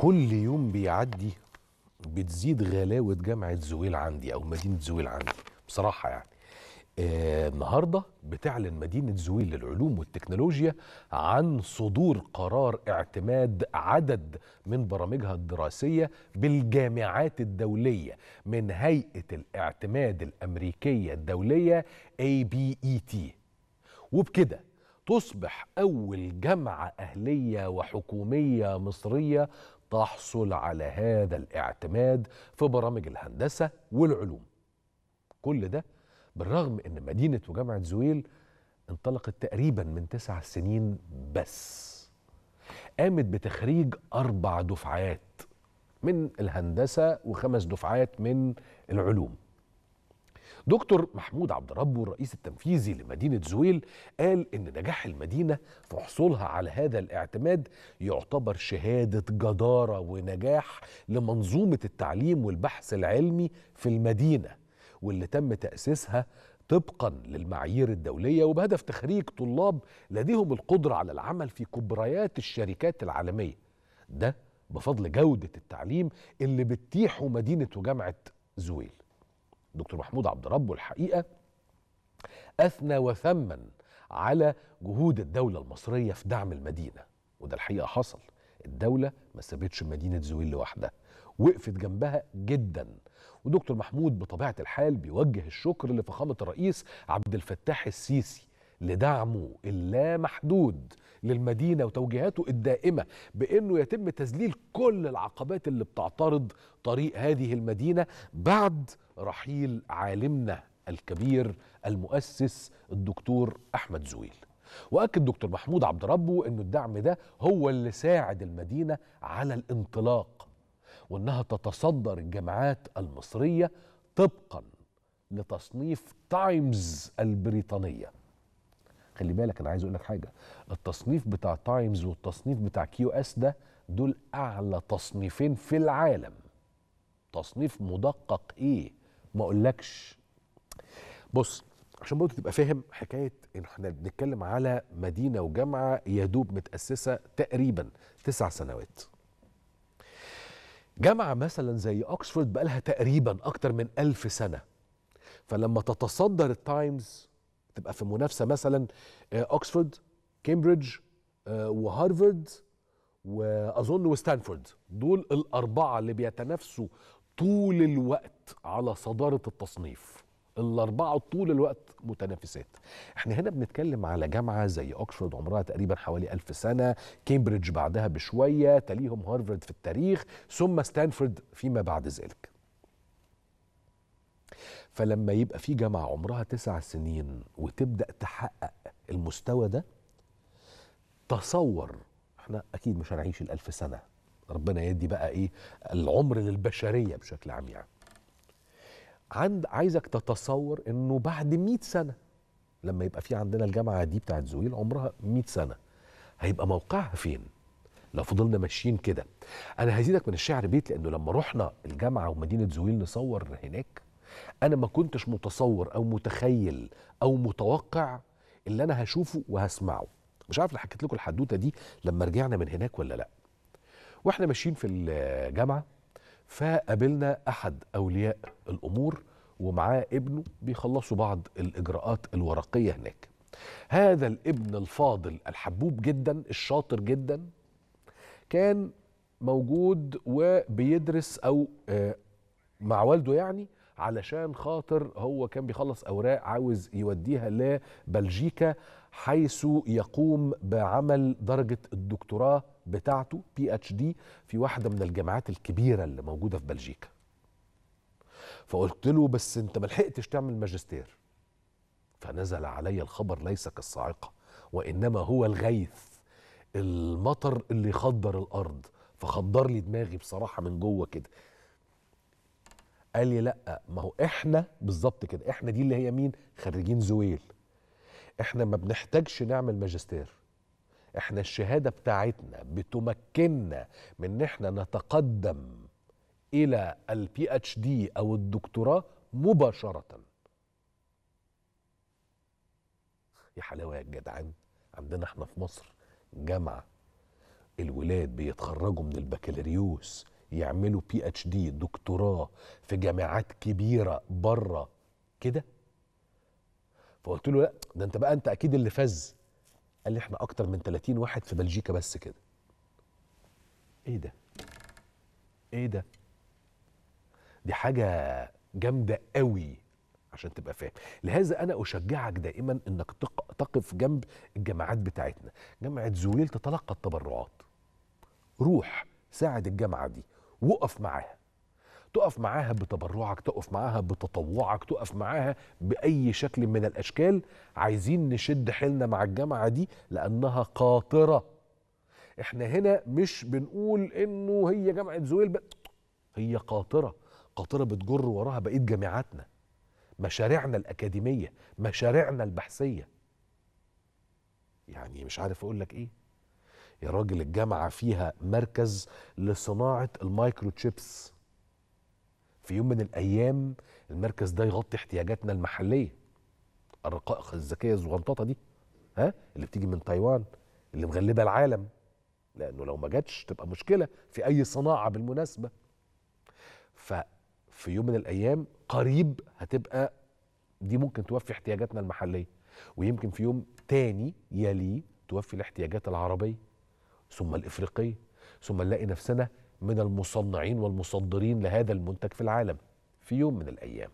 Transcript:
كل يوم بيعدي بتزيد غلاوة جامعة زويل عندي أو مدينة زويل عندي. بصراحة يعني. آه النهاردة بتعلن مدينة زويل للعلوم والتكنولوجيا عن صدور قرار اعتماد عدد من برامجها الدراسية بالجامعات الدولية من هيئة الاعتماد الأمريكية الدولية ABET وبكده تصبح أول جامعة أهلية وحكومية مصرية تحصل على هذا الاعتماد في برامج الهندسة والعلوم. كل ده بالرغم أن مدينة وجامعة زويل انطلقت تقريبا من تسع سنين بس قامت بتخريج أربع دفعات من الهندسة وخمس دفعات من العلوم. دكتور محمود عبد ربه الرئيس التنفيذي لمدينة زويل قال إن نجاح المدينة في حصولها على هذا الاعتماد يعتبر شهادة جدارة ونجاح لمنظومة التعليم والبحث العلمي في المدينة واللي تم تأسيسها طبقا للمعايير الدولية وبهدف تخريج طلاب لديهم القدرة على العمل في كبريات الشركات العالمية. ده بفضل جودة التعليم اللي بتتيحه مدينة وجامعة زويل. دكتور محمود عبد ربه الحقيقة أثنى وثمن على جهود الدولة المصرية في دعم المدينة. وده الحقيقة حصل. الدولة ما سابتش مدينة زويل لوحدها. وقفت جنبها جدا. ودكتور محمود بطبيعة الحال بيوجه الشكر لفخامة الرئيس عبد الفتاح السيسي لدعمه اللامحدود للمدينة وتوجيهاته الدائمة بأنه يتم تذليل كل العقبات اللي بتعترض طريق هذه المدينة بعد رحيل عالمنا الكبير المؤسس الدكتور أحمد زويل. وأكد دكتور محمود عبد ربه إنه الدعم ده هو اللي ساعد المدينة على الانطلاق وإنها تتصدر الجامعات المصرية طبقا لتصنيف تايمز البريطانية. خلي بالك أنا عايز أقول لك حاجة. التصنيف بتاع تايمز والتصنيف بتاع QS ده دول أعلى تصنيفين في العالم. تصنيف مدقق إيه؟ ما أقولكش. بص عشان برضه تبقى فاهم حكاية إن إحنا بنتكلم على مدينة وجامعة يا دوب متأسسة تقريبا تسع سنوات. جامعة مثلا زي اوكسفورد بقى لها تقريبا أكتر من ألف سنة. فلما تتصدر التايمز تبقى في منافسة مثلا اوكسفورد كامبريدج وهارفارد وأظن وستانفورد. دول الأربعة اللي بيتنافسوا طول الوقت على صدارة التصنيف. الأربعة طول الوقت متنافسات. إحنا هنا بنتكلم على جامعة زي اوكسفورد عمرها تقريبا حوالي ألف سنة. كامبريدج بعدها بشوية تليهم هارفارد في التاريخ ثم ستانفورد فيما بعد ذلك. فلما يبقى في جامعة عمرها تسع سنين وتبدأ تحقق المستوى ده تصور إحنا أكيد مش هنعيش الألف سنة ربنا يدي بقى إيه العمر للبشرية بشكل عام يعني عند عايزك تتصور إنه بعد مئة سنة لما يبقى في عندنا الجامعة دي بتاعت زويل عمرها مئة سنة هيبقى موقعها فين؟ لو فضلنا ماشيين كده أنا هزيدك من الشعر بيت لأنه لما رحنا الجامعة ومدينة زويل نصور هناك أنا ما كنتش متصور أو متخيل أو متوقع اللي أنا هشوفه وهسمعه. مش عارف حكيت لكم الحدوتة دي لما رجعنا من هناك ولا لأ. وإحنا ماشيين في الجامعة فقابلنا أحد أولياء الأمور ومعاه ابنه بيخلصوا بعض الإجراءات الورقية هناك. هذا الابن الفاضل الحبوب جدا الشاطر جدا كان موجود وبيدرس أو مع والده يعني علشان خاطر هو كان بيخلص أوراق عاوز يوديها لبلجيكا حيث يقوم بعمل درجة الدكتوراه بتاعته بي اتش دي في واحدة من الجامعات الكبيرة اللي موجودة في بلجيكا. فقلت له بس أنت ما لحقتش تعمل ماجستير. فنزل علي الخبر ليس كالصاعقة وإنما هو الغيث المطر اللي يخضر الأرض. فخضر لي دماغي بصراحة من جوه كده. قال لي لأ ما هو إحنا بالظبط كده إحنا دي اللي هي مين؟ خريجين زويل إحنا ما بنحتاجش نعمل ماجستير. إحنا الشهادة بتاعتنا بتمكننا من إن إحنا نتقدم إلى ال PhD أو الدكتوراه مباشرة. يا حلاوة يا جدعان عندنا إحنا في مصر جامعة الولاد بيتخرجوا من البكالوريوس يعملوا PhD دكتوراه في جامعات كبيرة بره كده؟ فقلت له لا ده انت بقى انت أكيد اللي فز قال لي إحنا أكتر من 30 واحد في بلجيكا بس كده. إيه ده؟ إيه ده؟ دي حاجة جامدة قوي عشان تبقى فاهم. لهذا أنا أشجعك دائما إنك تق- تقف جنب الجامعات بتاعتنا. جامعة زويل تتلقى التبرعات. روح ساعد الجامعة دي. وقف معاها. تقف معاها بتبرعك تقف معاها بتطوعك تقف معاها بأي شكل من الأشكال. عايزين نشد حيلنا مع الجامعة دي لأنها قاطرة. إحنا هنا مش بنقول إنه هي جامعة زويل ب... هي قاطرة. قاطرة بتجر وراها بقية جامعاتنا. مشاريعنا الأكاديمية مشاريعنا البحثية. يعني مش عارف أقول لك إيه؟ يا راجل الجامعة فيها مركز لصناعة المايكرو تشيبس في يوم من الأيام المركز ده يغطي احتياجاتنا المحلية. الرقائق الذكية الزغنططه دي ها اللي بتيجي من تايوان اللي مغلبة العالم. لأنه لو ما جاتش تبقى مشكلة في أي صناعة بالمناسبة. ففي يوم من الأيام قريب هتبقى دي ممكن توفي احتياجاتنا المحلية. ويمكن في يوم تاني يلي توفي الاحتياجات العربية. ثم الافريقيه ثم نلاقي نفسنا من المصنعين والمصدرين لهذا المنتج في العالم في يوم من الأيام.